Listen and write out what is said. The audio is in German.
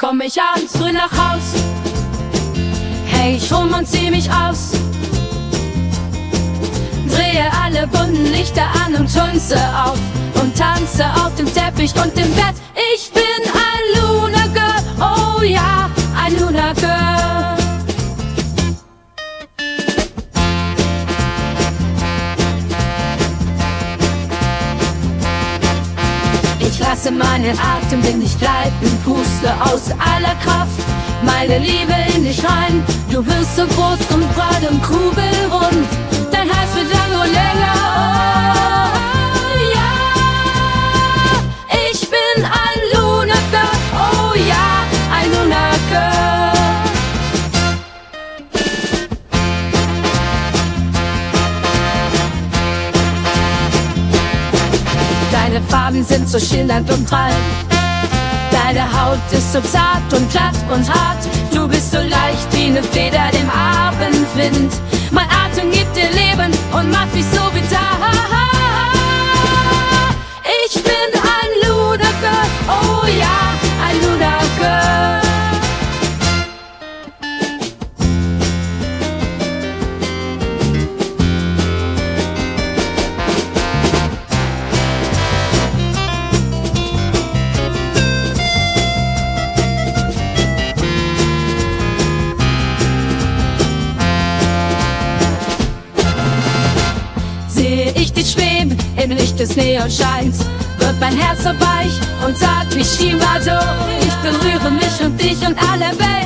Komm ich abends früh nach Haus, häng ich rum und zieh mich aus. Drehe alle bunten Lichter an und tunze auf und tanze auf dem Teppich und im Bett. Ich bin ein Luna oh ja, ein Luna. Lasse meinen Atem in dich gleiten, puste aus aller Kraft meine Liebe in dich rein. Du wirst so groß und breit und kugelrund, Deine Farben sind so schillernd und prall. Deine Haut ist so zart und glatt und hart. Du bist so leicht wie eine Feder im Abendwind. Mein Atem gibt dir Leben und macht mich so vital. ich schweb im Licht des Neonscheins, wird mein Herz so weich und zart wie Shimado. Ich berühre mich und dich und alle Welt.